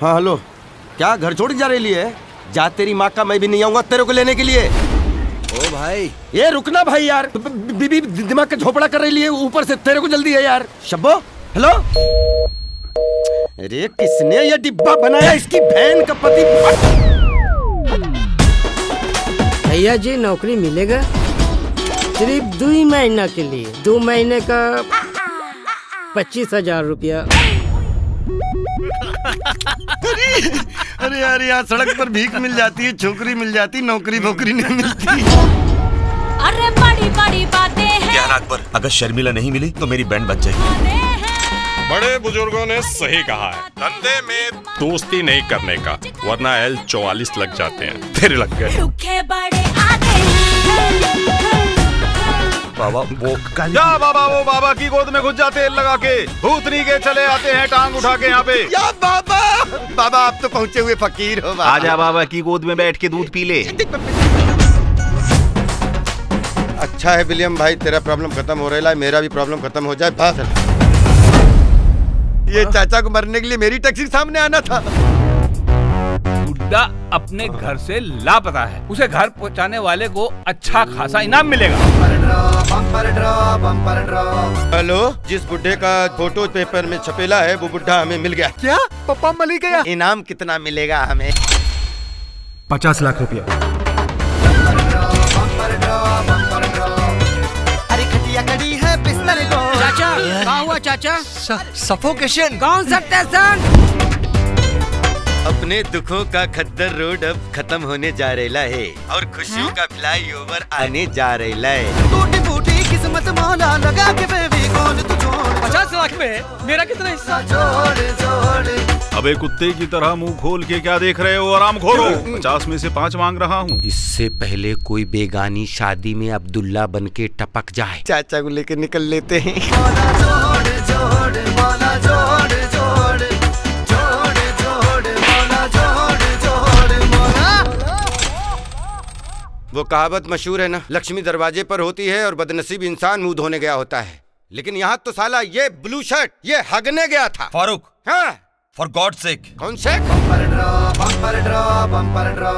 हाँ हेलो। क्या घर छोड़ के जा रही है जा तेरी माँ का मैं भी नहीं आऊँगा तेरे को लेने के लिए। ओ भाई। ये रुकना भाई यार। बीबी दिमाग का झोपड़ा कर रही है ऊपर से तेरे को जल्दी है यार। शब्बो हेलो। अरे किसने ये डिब्बा बनाया इसकी बहन का पति? भैया जी नौकरी मिलेगा? सिर्फ़ दो ही महीना के लिए। दो महीने का पच्चीस हज़ार रुपया। अरे यार यहाँ सड़क पर भीख मिल जाती है छोकरी मिल जाती नौकरी वोकरी नहीं मिलती। अरे बड़ी बड़ी बातें हैं। अकबर अगर शर्मिला नहीं मिली तो मेरी बैंड बच जाएगी। बड़े बुज़ुर्गों ने सही कहा है। धंधे में दोस्ती नहीं करने का वरना एल चौवालीस लग जाते हैं। फिर लग गए। बाबा वो जा बाबा वो बाबा की गोद में घुस जाते हैं लगा के? भूतनी के चले आते हैं टांग उठा के यहाँ पे। या बाबा! बाबा आप तो पहुँचे हुए फकीर हो बाबा। आजा बाबा की गोद में बैठ के दूध पी ले। अच्छा है विलियम भाई तेरा प्रॉब्लम खत्म हो रहा है मेरा भी प्रॉब्लम खत्म हो जाए बस ये चाचा को मरने के लिए मेरी टैक्सी सामने आना था। बुड्ढा अपने घर से लापता है। उसे घर पहुँचाने वाले को अच्छा खासा इनाम मिलेगा। हेलो जिस बुढ़े का फ़ोटो पेपर में छपेला है वो बुढ़ा हमें मिल गया। क्या? पप्पा मली गया। इनाम कितना मिलेगा हमें? पचास लाख रुपया। है चाचा कहाँ हुआ चाचा? सफोकेशन। कौन सा स्टेशन अपने दुखों का खद्दर रोड अब खत्म होने जा रहा है और खुशियों का फ्लाई ओवर आने जा रहा है। टूटी फूटी में मेरा कितना हिस्सा? जोड़ जोड़ अबे कुत्ते की तरह मुँह खोल के क्या देख रहे हो? आराम खोलो। पचास में से पाँच मांग रहा हूँ। इससे पहले कोई बेगानी शादी में अब्दुल्ला बन के टपक जाए। चाचा को लेकर निकल लेते हैं। मौला जोड़ जोड़ मौला जोड़ जोड़ जोड़ जोड़ मौला जोड़ जोड़ मौला वो कहावत मशहूर है ना? लक्ष्मी दरवाजे पर होती है और बदनसीब इंसान मुँह धोने गया होता है। लेकिन यहाँ तो साला ये ब्लू शर्ट ये हगने गया था। फारूक हाँ। फॉर गॉड सेक कौन से? Bumper draw bumper draw bumper draw